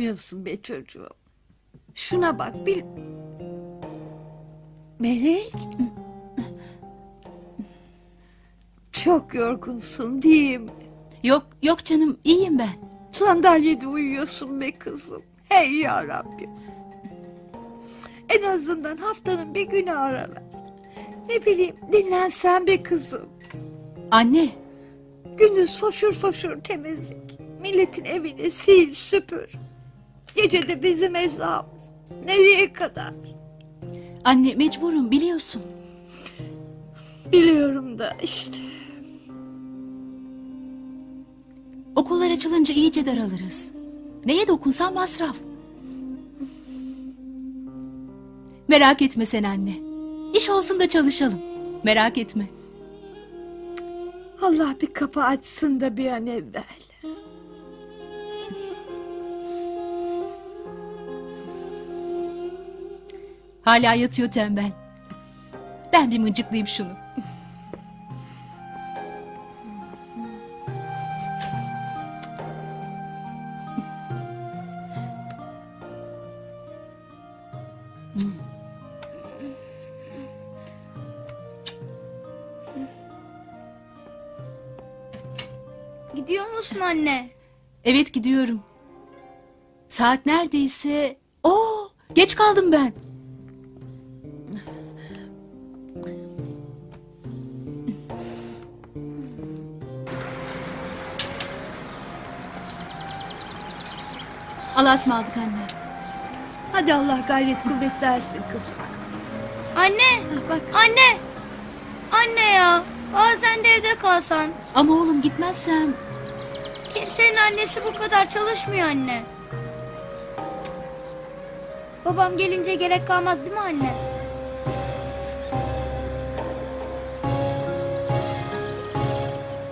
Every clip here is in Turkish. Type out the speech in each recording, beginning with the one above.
Bilmiyorsun be çocuğum. Şuna bak bil... Melek. Çok yorgunsun değil mi? Yok yok canım iyiyim ben. Sandalyede uyuyorsun be kızım. Hey ya Rabbim. En azından haftanın bir günü aralar. Ne bileyim dinlensen be kızım. Anne Gündüz foşur foşur temizlik. Milletin evini sil süpür. Gece de bizim ezamız. Nereye kadar? anne mecburum biliyorsun. Biliyorum da işte. Okullar açılınca iyice daralırız. Neye dokunsan masraf. Merak etme sen anne. İş olsun da çalışalım. Merak etme. Allah bir kapı açsın da bir an evvel. Hala yatıyor tembel. Ben bir mıncıklayayım şunu. Gidiyor musun anne? Evet gidiyorum. Saat neredeyse... Oo, geç kaldım ben. Allah'a ısmarladık anne. Hadi Allah gayret kuvvet versin kızım. Anne! Bak Anne! Anne ya! Bazen de evde kalsan. Ama oğlum gitmezsem... Kimsenin annesi bu kadar çalışmıyor anne. Babam gelince gerek kalmaz değil mi anne?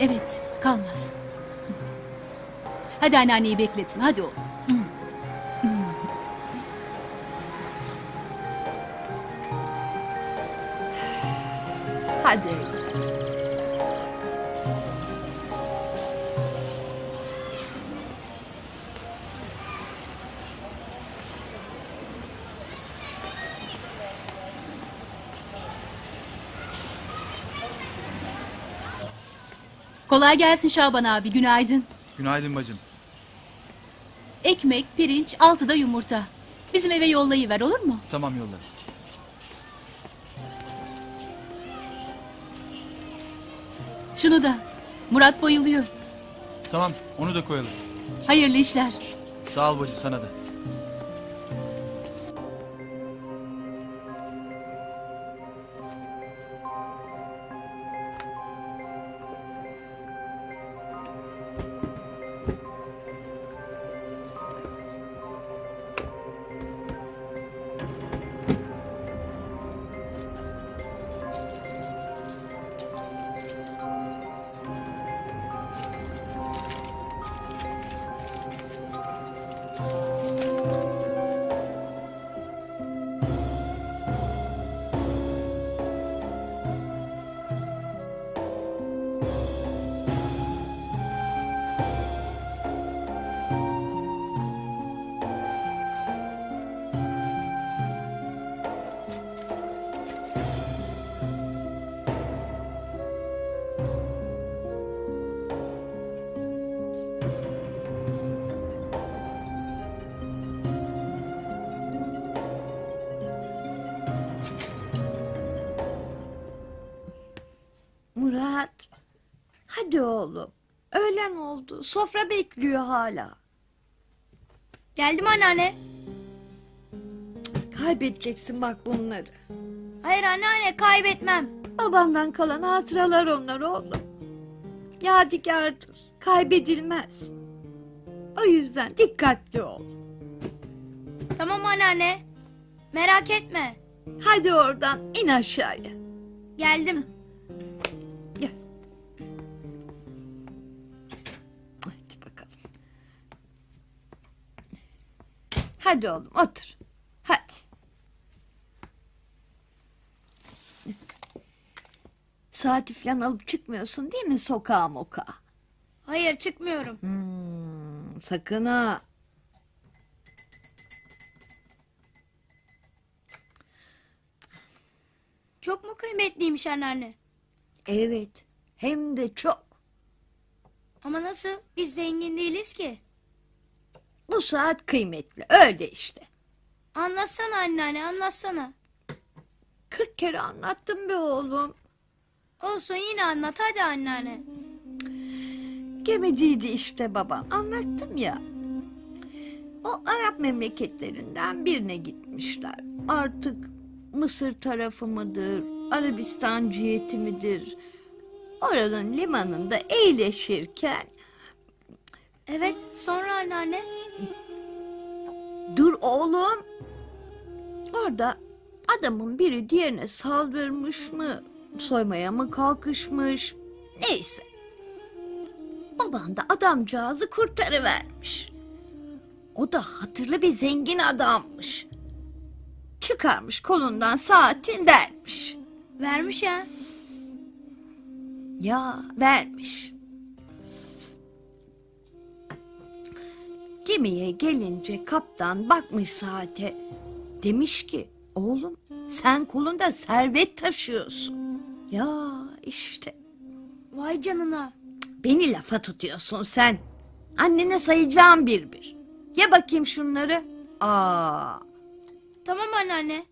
Evet, kalmaz. Hadi anneanneyi bekletme, hadi oğlum. Kolay gelsin Şaban abi, günaydın. Günaydın bacım. Ekmek, pirinç, altıda yumurta. Bizim eve yollayıver olur mu? Tamam yolla. Şunu da. Murat bayılıyor. Tamam onu da koyalım. Hayırlı işler. Sağ ol bacı sana da. Murat. Hadi oğlum. Öğlen oldu. Sofra bekliyor hala. Geldim anneanne. Kaybedeceksin bak bunları. Hayır anneanne kaybetmem. Babandan kalan hatıralar onlar oğlum. Yadigardır. Kaybedilmez. O yüzden dikkatli ol. Tamam anneanne. Merak etme. Hadi oradan in aşağıya. Geldim. Hadi oğlum otur. Hadi. Saati falan alıp çıkmıyorsun değil mi sokağa moka? Hayır çıkmıyorum. Hmm, sakın ha. Çok mu kıymetliymiş anneanne? Evet. Hem de çok. Ama nasıl? Biz zengin değiliz ki. Bu saat kıymetli. Öyle işte. Anlatsana anneanne anlatsana. Kırk kere anlattım be oğlum. Olsun yine anlat hadi anneanne. Gemiciydi işte baba. Anlattım ya. O Arap memleketlerinden birine gitmişler. Artık Mısır tarafı mıdır, Arabistan ciheti midir? Oranın limanında eğleşirken Evet sonra anneanne. Dur oğlum. Orada adamın biri diğerine saldırmış mı, soymaya mı kalkışmış? Neyse. Baban da adamcağızı kurtarıvermiş. O da hatırlı bir zengin adammış. Çıkarmış kolundan saatin vermiş. Vermiş ya. Ya vermiş. Gemiye gelince kaptan bakmış saate. Demiş ki oğlum sen kolunda servet taşıyorsun. Ya işte Vay canına. beni lafa tutuyorsun sen. Annene sayacağım bir bir. Ye bakayım şunları. Aa, Tamam anneanne.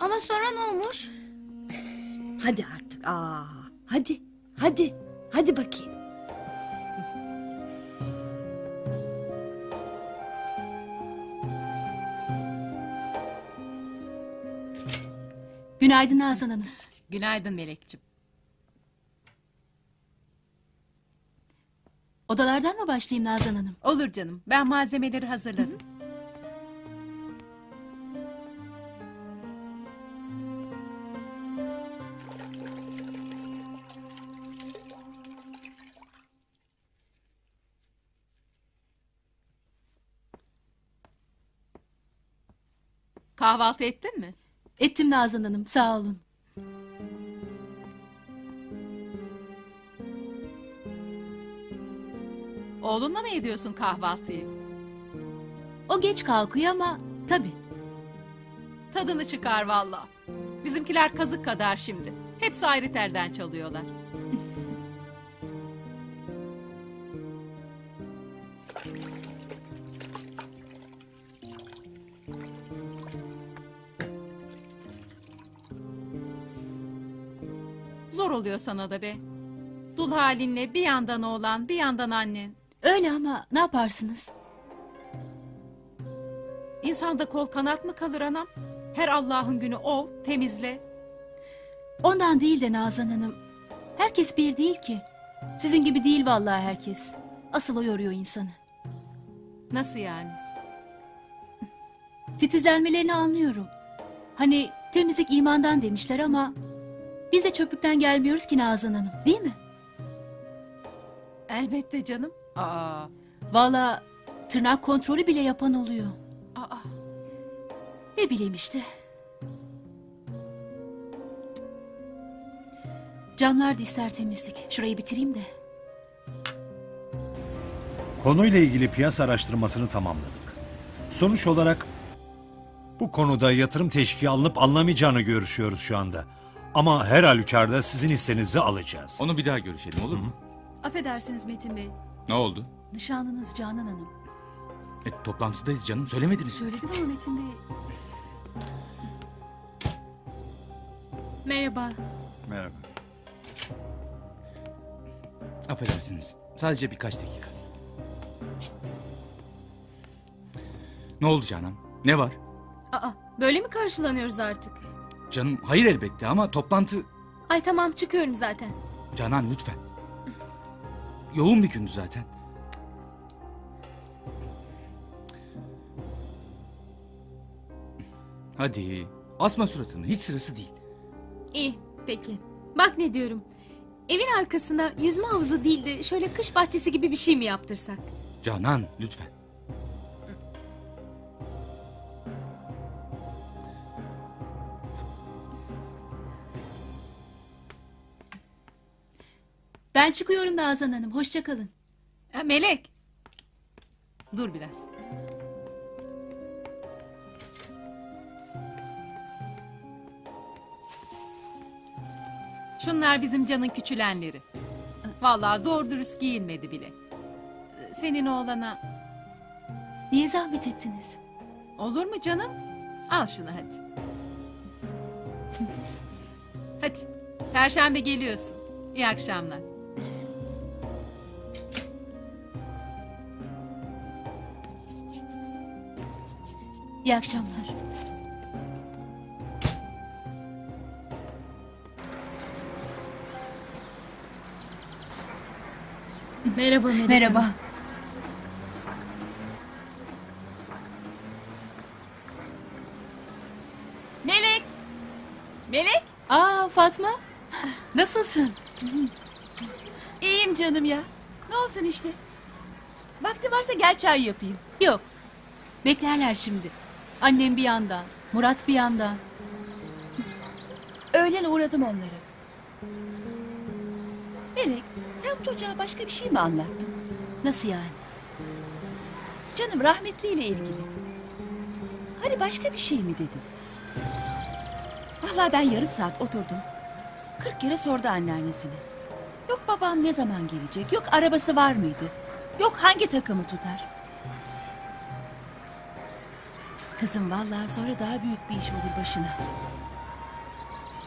Ama sonra ne olmuş? hadi artık. Aa, hadi, hadi, hadi bakayım. Günaydın Nazan Hanım. Günaydın Melekçim. Odalardan mı başlayayım Nazan Hanım? Olur canım. Ben malzemeleri hazırladım. Kahvaltı ettin mi? Ettim Nazan Hanım sağ olun. Oğlunla mı ediyorsun kahvaltıyı? O geç kalkıyor ama tabii. Tadını çıkar valla. Bizimkiler kazık kadar şimdi. Hepsi ayrı telden çalıyorlar. Zor oluyor sana da be. Dul halinle bir yandan oğlan bir yandan annen. Öyle ama ne yaparsınız? İnsanda kol kanat mı kalır anam? Her Allah'ın günü ov, temizle. Ondan değil de Nazan Hanım. Herkes bir değil ki. Sizin gibi değil vallahi herkes. Asıl o yoruyor insanı. Nasıl yani? Titizlenmelerini anlıyorum. Hani temizlik imandan demişler ama... Biz de çöplükten gelmiyoruz ki Nazan Hanım değil mi? Elbette canım. Aa, Vallahi tırnak kontrolü bile yapan oluyor. aa. Ne bileyim işte. Camlar da ister temizlik. Şurayı bitireyim de. Konuyla ilgili piyasa araştırmasını tamamladık. Sonuç olarak bu konuda yatırım teşviki alınıp alınamayacağını görüşüyoruz şu anda. Ama her halükarda sizin hissenizi alacağız. Onu bir daha görüşelim olur mu? Affedersiniz Metin Bey. Ne oldu? Nişanlınız Canan Hanım. E, toplantıdayız canım söylemediniz. Söyledim ama Metin Bey. Merhaba. Merhaba. Affedersiniz. Sadece birkaç dakika. Ne oldu Canan? Ne var? Aa, böyle mi karşılanıyoruz artık? Canım hayır elbette ama toplantı... Ay tamam çıkıyorum zaten. Canan lütfen. Yoğun bir gündü zaten. Hadi asma suratını hiç sırası değil. İyi, peki. Bak ne diyorum. Evin arkasına yüzme havuzu değil de şöyle kış bahçesi gibi bir şey mi yaptırsak? Canan lütfen. Ben çıkıyorum Nazan Hanım. Hoşça kalın. Ha, Melek. Dur biraz. Şunlar bizim canın küçülenleri. Vallahi doğru dürüst giyinmedi bile. Senin oğlana Niye zahmet ettiniz? olur mu canım? Al şunu hadi. Hadi. Perşembe geliyorsun. İyi akşamlar. İyi akşamlar. Merhaba Melek Merhaba. Hanım. Melek! Melek! Aa Fatma. Nasılsın? İyiyim canım ya. Ne olsun işte. Vakti varsa gel çay yapayım. Yok. Beklerler şimdi. Annem bir yandan, Murat bir yandan. Öğlen uğradım onlara. Melek, sen bu çocuğa başka bir şey mi anlattın? Nasıl yani? Canım rahmetliyle ilgili. Hani başka bir şey mi dedin? Vallahi ben yarım saat oturdum. Kırk kere sordu anneannesine. Yok babam ne zaman gelecek? Yok arabası var mıydı? Yok hangi takımı tutar? Kızım vallahi sonra daha büyük bir iş olur başına.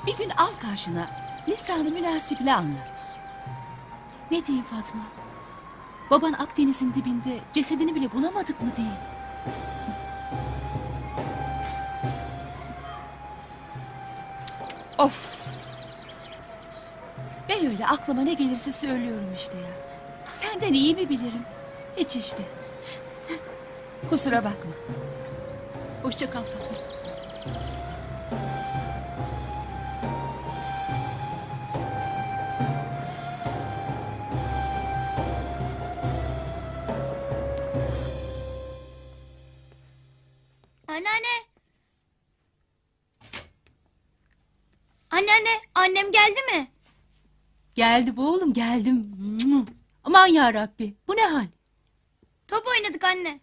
Bir gün al karşına lisanı münasiple anlat. Ne diyeyim Fatma? Baban Akdeniz'in dibinde cesedini bile bulamadık mı diyeyim? Of! Ben öyle aklıma ne gelirse söylüyorum işte ya. Senden iyi mi bilirim? Hiç işte. Kusura bakma. Hoşça kal Fatma. Anneanne. Anneanne annem geldi mi? Geldi bu oğlum geldim. Aman ya Rabbi bu ne hal? Top oynadık anne.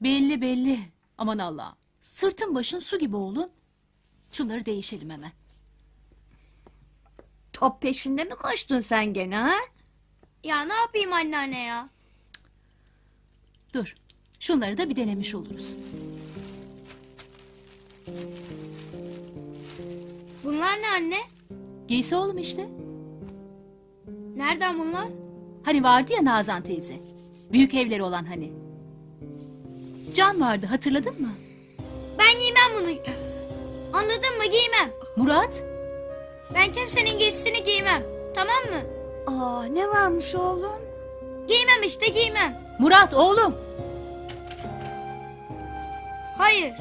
Belli belli. Aman Allah. Sırtın başın su gibi oğlum. Şunları değişelim hemen. Top peşinde mi koştun sen gene ha? Ya ne yapayım anneanne ya? Dur. Şunları da bir denemiş oluruz. Bunlar ne anne? Giysi oğlum işte. Nereden bunlar? Hani vardı ya Nazan teyze. Büyük evleri olan hani. Can vardı hatırladın mı? Ben giymem bunu. Anladın mı giymem. Murat? Ben kimsenin giysisini giymem. Tamam mı? Aa ne varmış oğlum? Giymem işte giymem. Murat oğlum. Hayır.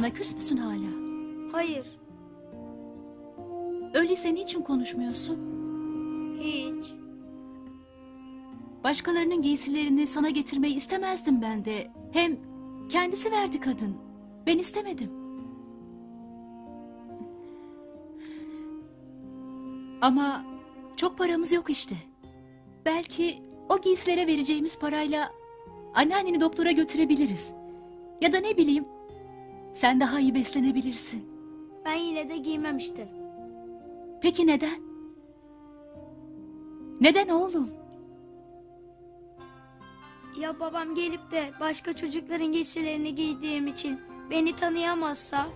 Bana küs müsün hala? Hayır. Öyleyse niçin konuşmuyorsun? Hiç. Başkalarının giysilerini sana getirmeyi istemezdim ben de. Hem kendisi verdi kadın. Ben istemedim. Ama çok paramız yok işte. Belki o giysilere vereceğimiz parayla anneanneni doktora götürebiliriz. Ya da ne bileyim sen daha iyi beslenebilirsin. Ben yine de giymem işte. Peki neden? Neden oğlum? Ya babam gelip de başka çocukların giysilerini giydiğim için beni tanıyamazsa?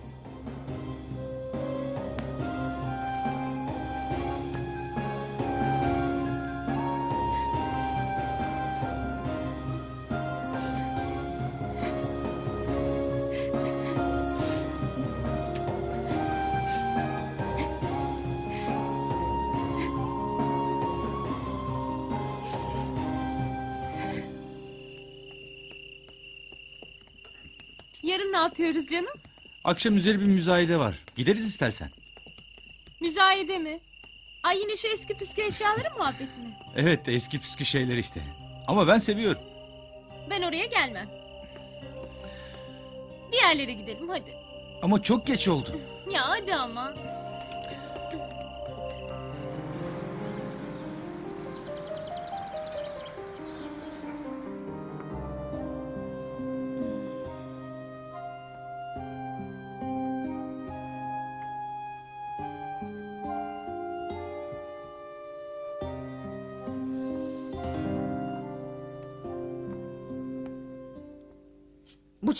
Yarın ne yapıyoruz canım? Akşam üzeri bir müzayede var. Gideriz istersen. Müzayede mi? Ay yine şu eski püskü eşyaların muhabbeti mi? Evet eski püskü şeyler işte. Ama ben seviyorum. Ben oraya gelmem. Bir yerlere gidelim hadi. Ama çok geç oldu. Ya hadi ama.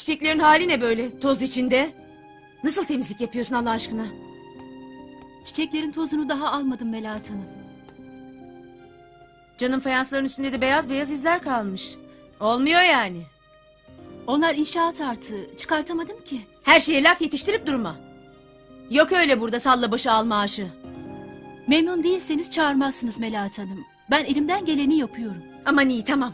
Çiçeklerin hali ne böyle toz içinde? Nasıl temizlik yapıyorsun Allah aşkına? Çiçeklerin tozunu daha almadım Melahat Hanım. Canım fayansların üstünde de beyaz beyaz izler kalmış. Olmuyor yani. Onlar inşaat artığı. Çıkartamadım ki. Her şeye laf yetiştirip durma. Yok öyle burada salla başı al maaşı. Memnun değilseniz çağırmazsınız Melahat Hanım. Ben elimden geleni yapıyorum. Aman iyi tamam.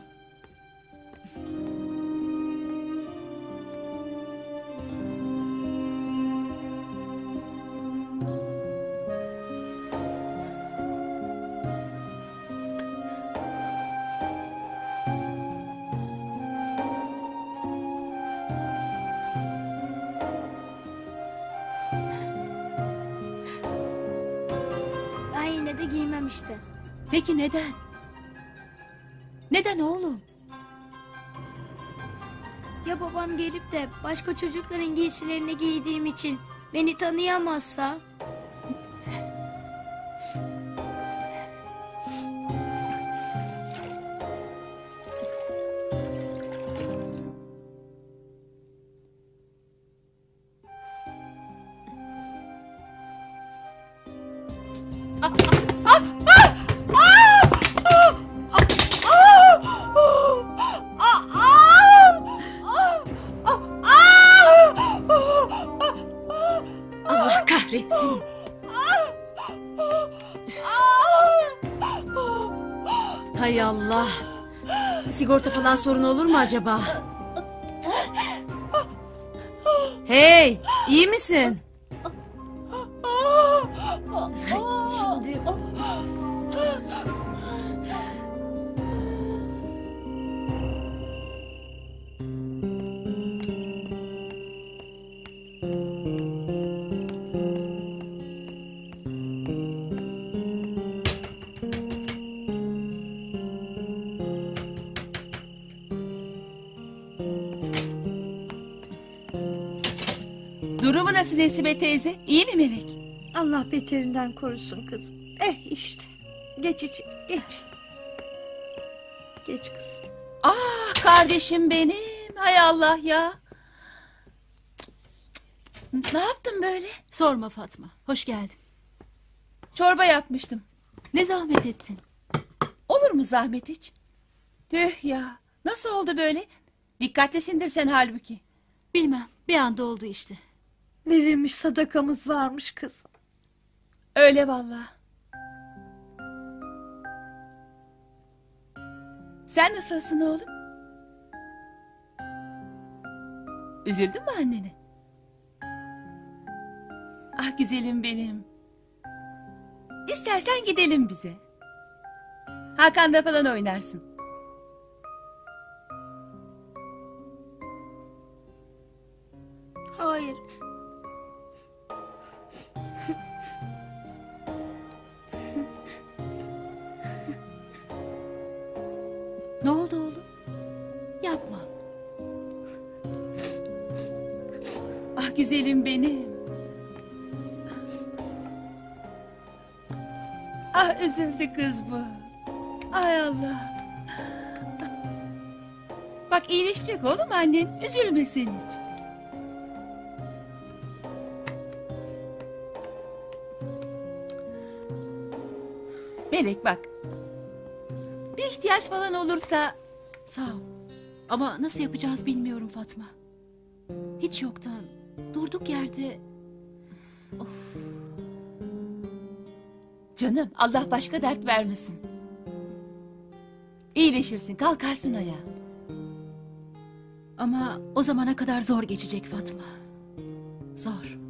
Peki neden? Neden oğlum? Ya babam gelip de başka çocukların giysilerini giydiğim için beni tanıyamazsa? Allah falan sorun olur mu acaba? Hey, iyi misin? Nesibe teyze? İyi mi Melek? Allah beterinden korusun kızım. Eh işte. Geç içeri geç. Geç kızım. Ah kardeşim benim. Hay Allah ya. Ne yaptın böyle? Sorma Fatma. Hoş geldin. Çorba yapmıştım. Ne zahmet ettin? Olur mu zahmet hiç? Tüh ya. Nasıl oldu böyle? Dikkatlisindir sen halbuki. Bilmem. Bir anda oldu işte. Verilmiş sadakamız varmış kızım. Öyle vallahi. Sen nasılsın oğlum? Üzüldün mü annene? Ah güzelim benim. İstersen gidelim bize. Hakan'da falan oynarsın. Üzüldü kız bu. Ay Allah. Bak iyileşecek oğlum annen. Üzülme sen hiç. Melek bak. Bir ihtiyaç falan olursa Sağ ol. Ama nasıl yapacağız bilmiyorum Fatma. Hiç yoktan durduk yerde Canım Allah başka dert vermesin. İyileşirsin kalkarsın ayağa. Ama o zamana kadar zor geçecek Fatma. Zor.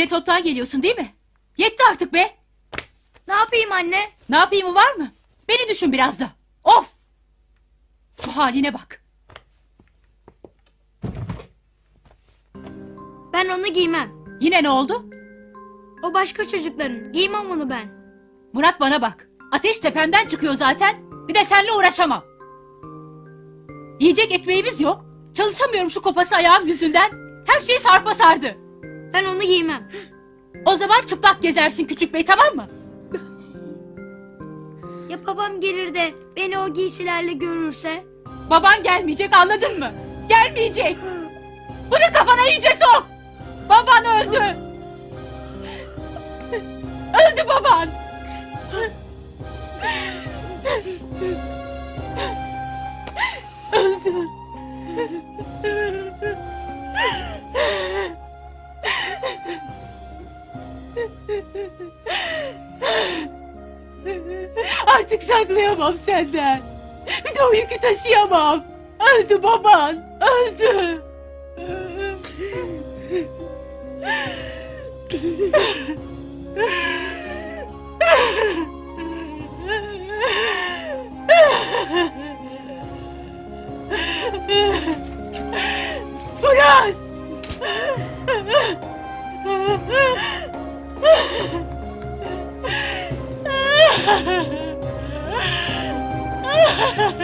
Yine toptan geliyorsun değil mi? Yetti artık be. Ne yapayım anne? Ne yapayım var mı? Beni düşün biraz da. Of! Şu haline bak. Ben onu giymem. Yine ne oldu? O başka çocukların. Giymem onu ben. Murat bana bak. Ateş tepemden çıkıyor zaten. Bir de seninle uğraşamam. Yiyecek ekmeğimiz yok. Çalışamıyorum şu kopası ayağım yüzünden. Her şey sarpa sardı. Ben onu giymem. O zaman çıplak gezersin küçük bey tamam mı? Ya babam gelir de beni o giysilerle görürse? Baban gelmeyecek anladın mı? Gelmeyecek. Bunu kafana iyice sok. Baban öldü. Öldü baban. Öldü. Artık saklayamam senden. Bir de o yükü taşıyamam. Öldü baban. Öldü. Murat!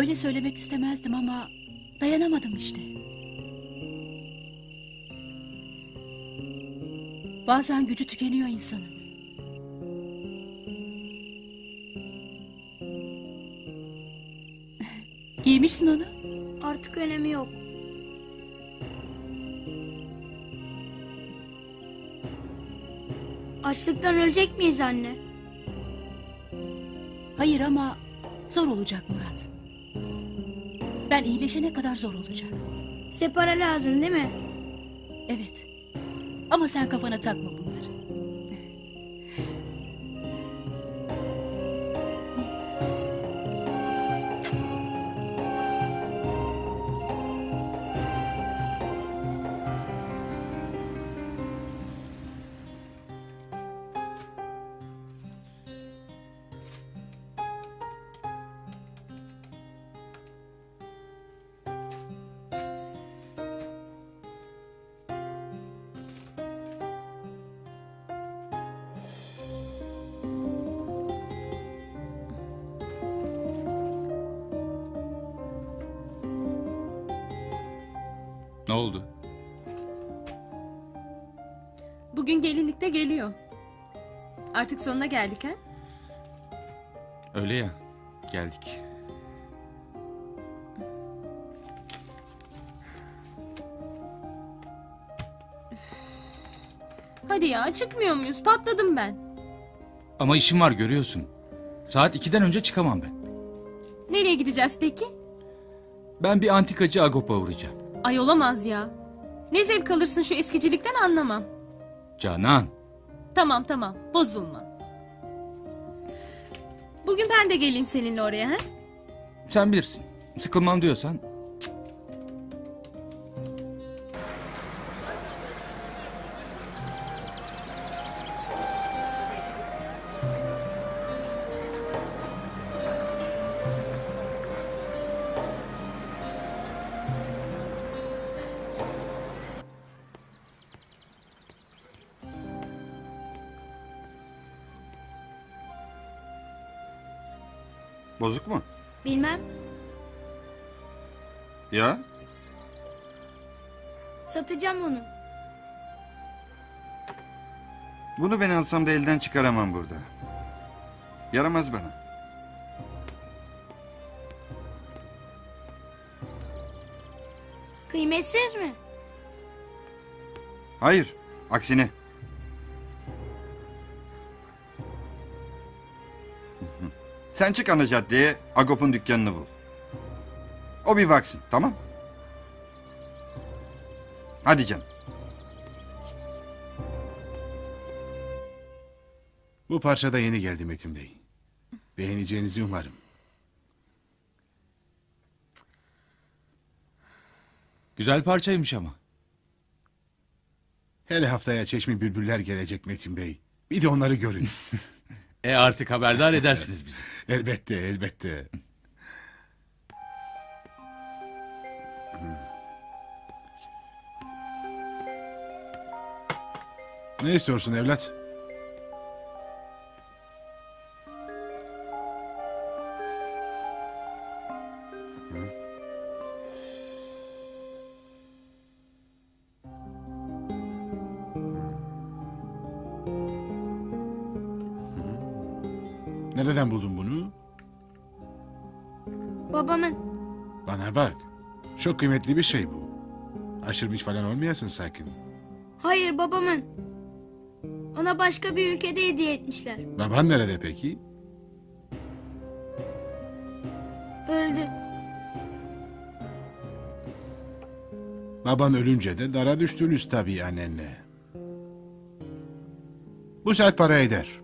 Öyle söylemek istemezdim ama dayanamadım işte. Bazen gücü tükeniyor insanın. Giymişsin onu. Artık önemi yok. Açlıktan ölecek miyiz anne? Hayır ama zor olacak Murat. Ben iyileşene kadar zor olacak. Size para lazım değil mi? Evet. Ama sen kafana takma. Ne oldu? Bugün gelinlikte geliyor. Artık sonuna geldik ha? Öyle ya. Geldik. Hadi ya çıkmıyor muyuz? Patladım ben. Ama işim var görüyorsun. Saat 2'den önce çıkamam ben. Nereye gideceğiz peki? Ben bir antikacı Agop'a uğrayacağım. Ay olamaz ya. Ne zevk alırsın şu eskicilikten anlamam. Canan. Tamam tamam bozulma. Bugün ben de geleyim seninle oraya ha? Sen bilirsin. Sıkılmam diyorsan. Satacağım onu. Bunu ben alsam da elden çıkaramam burada. Yaramaz bana. Kıymetsiz mi? Hayır, aksine. Sen çık ana caddeye, Agop'un dükkanını bul. O bir baksın, tamam? Hadi canım. Bu parça da yeni geldi Metin Bey. Beğeneceğinizi umarım. Güzel parçaymış ama. Hele haftaya çeşmi bülbüller gelecek Metin Bey. Bir de onları görün. E artık haberdar edersiniz bizi. elbette, elbette. Ne istiyorsun evlat? Nereden buldun bunu? Babamın. Bana bak. Çok kıymetli bir şey bu. Aşırmış falan olmayasın sakın. Hayır babamın. Ona başka bir ülkede hediye etmişler. Baban nerede peki? Öldü. Baban ölünce de dara düştünüz tabii annenle. Bu saat para eder.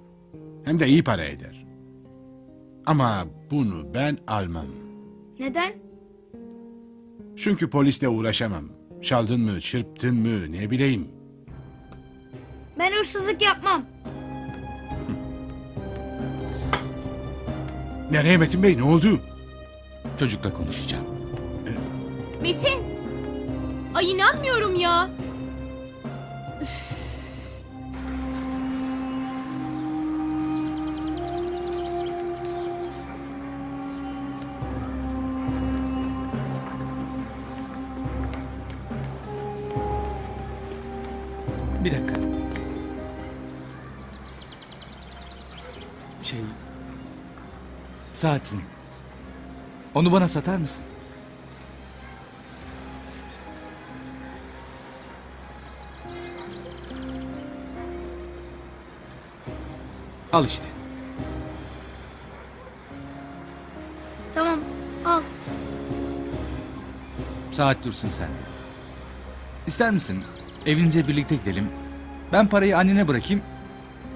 Hem de iyi para eder. Ama bunu ben almam. Neden? Çünkü polisle uğraşamam. Çaldın mı, çırptın mı ne bileyim. Ben hırsızlık yapmam. Nereye Metin Bey ne oldu? Çocukla konuşacağım. Metin! Ay inanmıyorum ya. Bir Saatini. Onu bana satar mısın? Al işte. Tamam al. Saat dursun sen. İster misin? Evinize birlikte gidelim. Ben parayı annene bırakayım.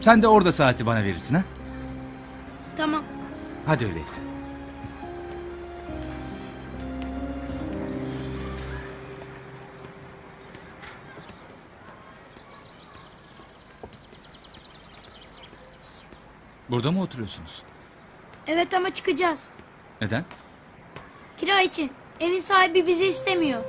Sen de orada saati bana verirsin ha? Tamam. Hadi öyleyse. Burada mı oturuyorsunuz? Evet ama çıkacağız. Neden? Kira için. Evin sahibi bizi istemiyor.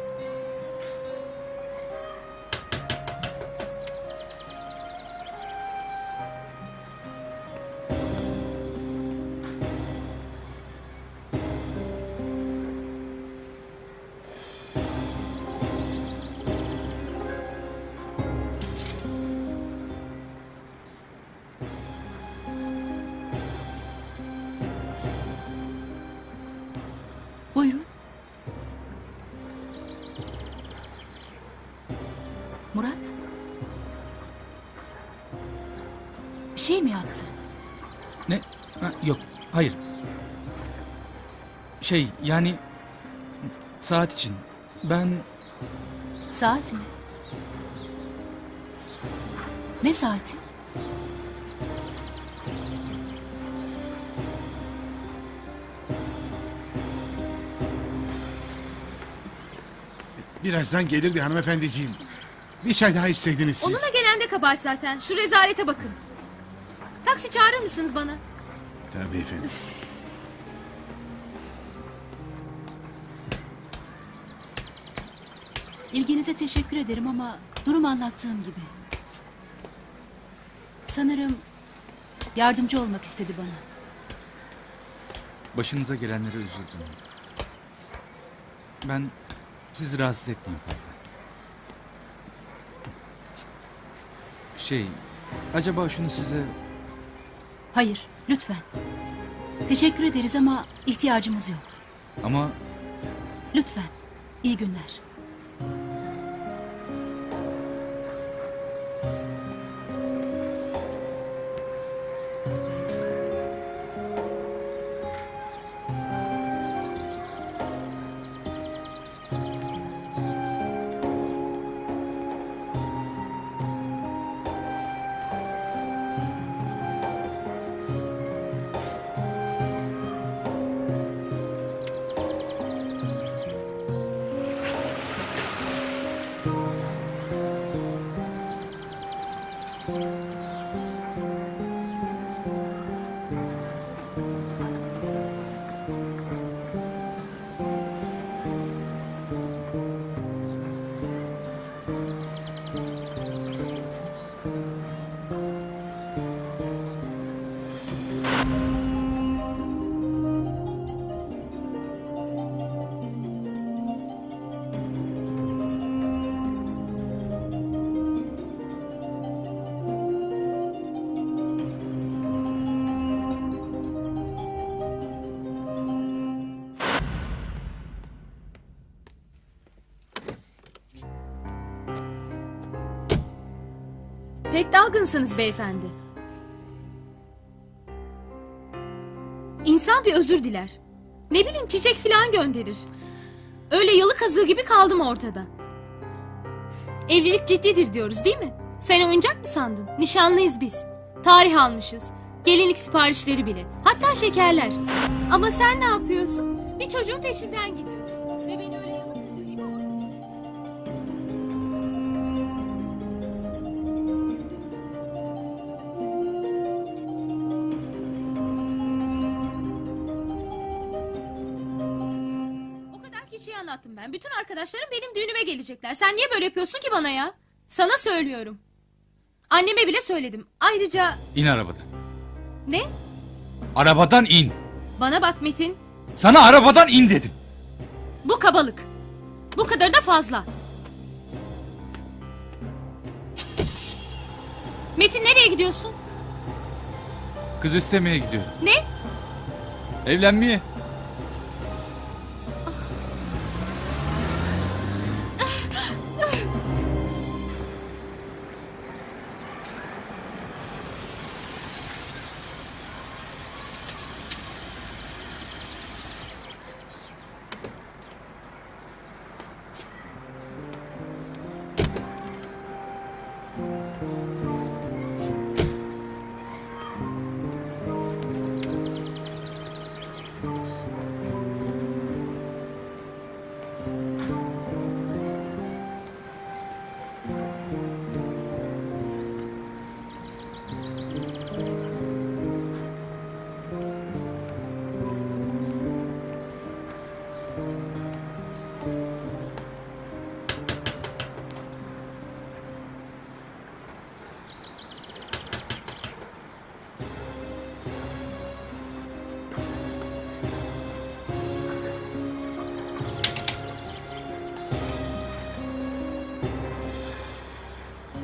Şey, yani... Saat için. Ben... Saat mi? Ne saati? Birazdan gelirdi hanımefendiciğim. Bir çay daha içseydiniz siz. Onunla gelen de kabahat zaten. Şu rezalete bakın. Taksi çağırır mısınız bana? Tabii efendim. İlginize teşekkür ederim ama durum anlattığım gibi. Sanırım yardımcı olmak istedi bana. Başınıza gelenlere üzüldüm. Ben sizi rahatsız etmeyeyim fazla. Şey, acaba şunu size... Hayır, lütfen. Teşekkür ederiz ama ihtiyacımız yok. Ama Lütfen. İyi günler. Pek dalgınsınız beyefendi. İnsan bir özür diler. Ne bileyim çiçek falan gönderir. Öyle yalı kazığı gibi kaldım ortada. Evlilik ciddidir diyoruz değil mi? Sen oyuncak mı sandın? Nişanlıyız biz. Tarih almışız. Gelinlik siparişleri bile. Hatta şekerler. Ama sen ne yapıyorsun? Bir çocuğun peşinden gidiyorsun. Anlattım ben. Bütün arkadaşlarım benim düğünüme gelecekler. Sen niye böyle yapıyorsun ki bana ya? Sana söylüyorum. Anneme bile söyledim. Ayrıca in arabadan. ne? Arabadan in. Bana bak Metin. Sana arabadan in dedim. Bu kabalık. Bu kadar da fazla. Metin nereye gidiyorsun? Kız istemeye gidiyorum. Ne? Evlenmeye.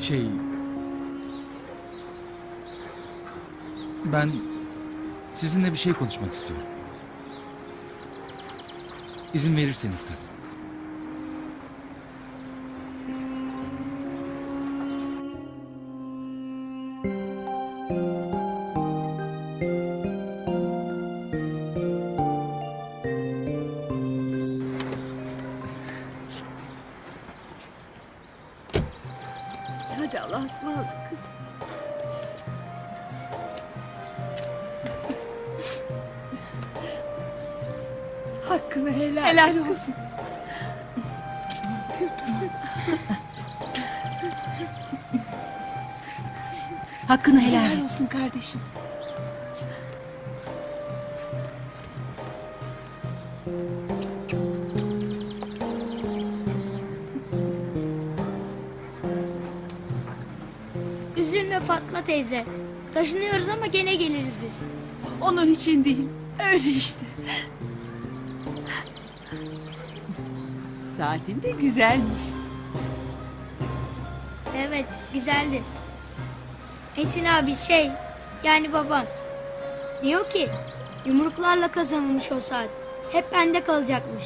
Şey... Ben sizinle bir şey konuşmak istiyorum. İzin verirseniz tabii. Kardeşim. Üzülme Fatma teyze. Taşınıyoruz ama gene geliriz biz. Onun için değil. Öyle işte. Saatin de güzelmiş. Evet güzeldir. Metin abi şey yani babam. Diyor ki yumruklarla kazanılmış o saat. Hep bende kalacakmış.